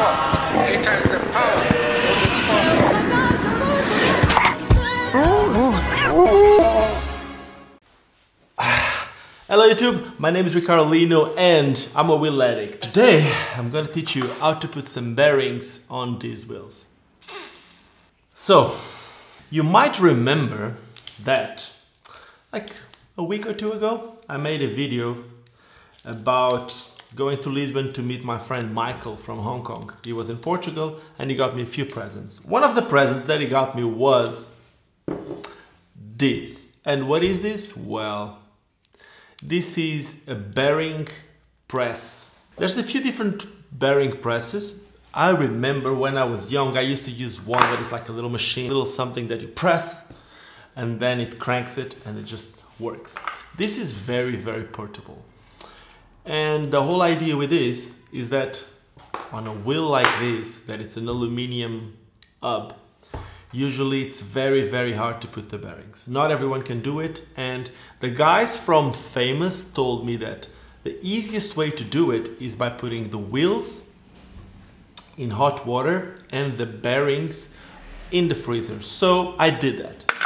torque. A times the power the spark. Hello YouTube, my name is Ricardo Lino and I'm a wheel addict. Today I'm gonna teach you how to put some bearings on these wheels. So, you might remember that like a week or two ago I made a video about going to Lisbon to meet my friend Michael from Hong Kong. He was in Portugal and he got me a few presents. One of the presents that he got me was this. And what is this? Well, this is a bearing press. There's a few different bearing presses. I remember when I was young, I used to use one that is like a little machine, little something that you press and then it cranks it and it just works. This is very, very portable. And the whole idea with this is that on a wheel like this, that it's an aluminum hub, usually it's very very hard to put the bearings. Not everyone can do it. And the guys from Famus told me that the easiest way to do it is by putting the wheels in hot water and the bearings in the freezer. So i did that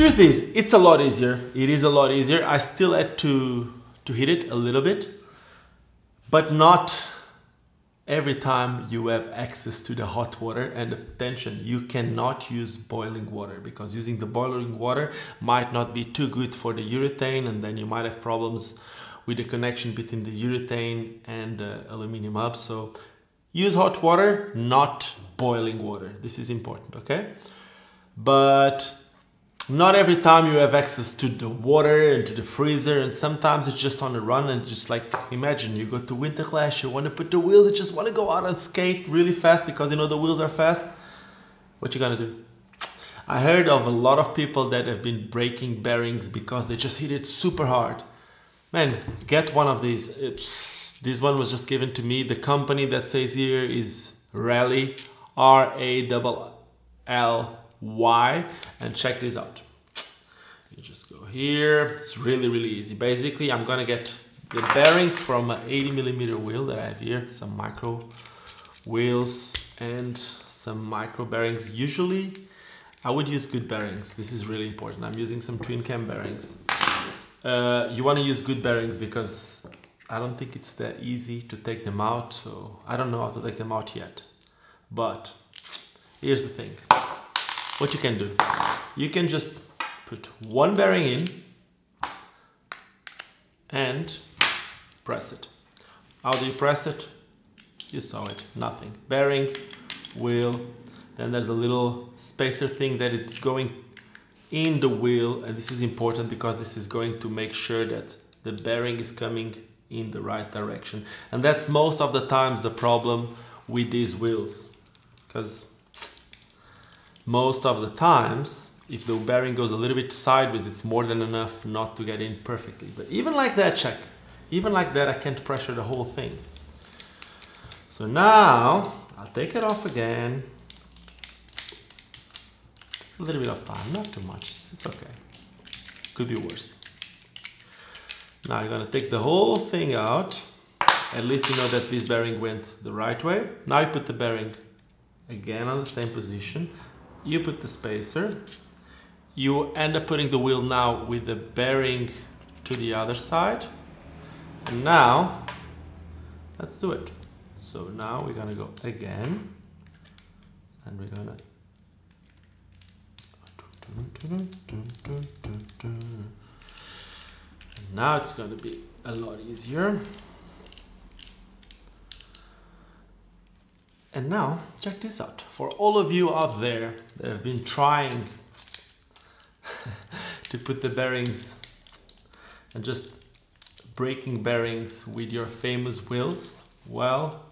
truth is, it's a lot easier. It is a lot easier. I still had to to hit it a little bit, but not every time you have access to the hot water and attention you cannot use boiling water because using the boiling water might not be too good for the urethane and then you might have problems with the connection between the urethane and uh, the aluminum hub so use hot water not boiling water this is important okay but not every time you have access to the water and to the freezer and sometimes it's just on the run and just like imagine you go to winter class you want to put the wheels you just want to go out and skate really fast because you know the wheels are fast. What you gonna do? I heard of a lot of people that have been breaking bearings because they just hit it super hard. Man get one of these. It's, this one was just given to me. The company that says here is rally r-a-l-l why and check this out. You just go here. It's really really easy. Basically i'm gonna get the bearings from an 80 millimeter wheel that i have here some micro wheels and some micro bearings. Usually i would use good bearings. This is really important. I'm using some twin cam bearings. Uh, you want to use good bearings because i don't think it's that easy to take them out so i don't know how to take them out yet. But here's the thing what you can do you can just put one bearing in and press it. How do you press it? You saw it nothing. Bearing wheel then there's a little spacer thing that it's going in the wheel and this is important because this is going to make sure that the bearing is coming in the right direction. And that's most of the times the problem with these wheels because most of the times if the bearing goes a little bit sideways it's more than enough not to get in perfectly. But even like that check. Even like that I can't pressure the whole thing. So now I'll take it off again. A little bit of time not too much. It's okay. Could be worse. Now you're gonna take the whole thing out. At least you know that this bearing went the right way. Now you put the bearing again on the same position you put the spacer you end up putting the wheel now with the bearing to the other side. And now let's do it. So now we're gonna go again and we're gonna and now it's gonna be a lot easier And now, check this out. For all of you out there that have been trying to put the bearings and just breaking bearings with your Famus wheels, well,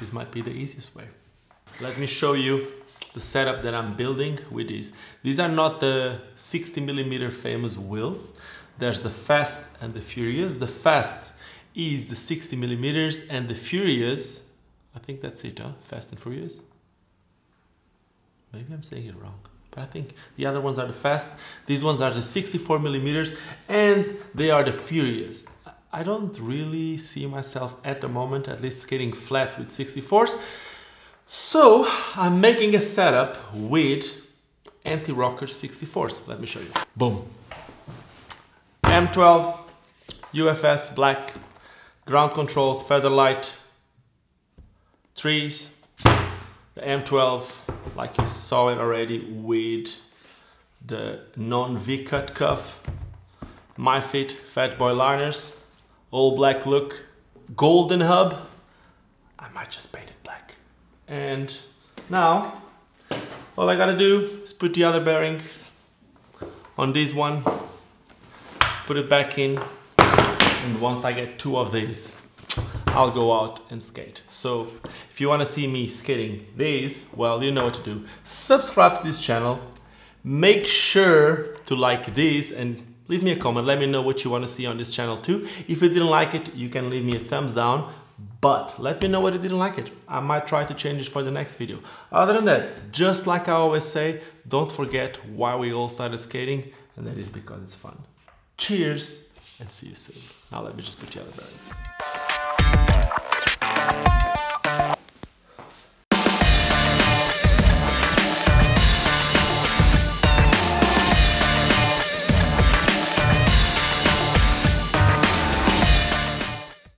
this might be the easiest way. Let me show you the setup that I'm building with these. These are not the 60 millimeter Famus wheels. There's the Fast and the Furious. The Fast is the 60 millimeters and the Furious, I think that's it, huh? Fast and Furious. Maybe I'm saying it wrong, but I think the other ones are the Fast. These ones are the 64 millimeters and they are the Furious. I don't really see myself at the moment, at least skating flat with 64s. So I'm making a setup with anti-rocker 64s. Let me show you. Boom. M12s, UFS black, ground controls, Featherlite, trees, the M12, like you saw it already with the non-V-cut cuff, MyFit Fat Boy liners, all black look, golden hub, I might just paint it black. And now, all I gotta do is put the other bearings on this one, put it back in, and once I get two of these, I'll go out and skate. So if you wanna see me skating these, well, you know what to do. Subscribe to this channel, make sure to like this and leave me a comment. Let me know what you wanna see on this channel too. If you didn't like it, you can leave me a thumbs down but let me know what you didn't like it. I might try to change it for the next video. Other than that, just like I always say, don't forget why we all started skating, and that is because it's fun. Cheers, and see you soon. Now let me just put the other bearings.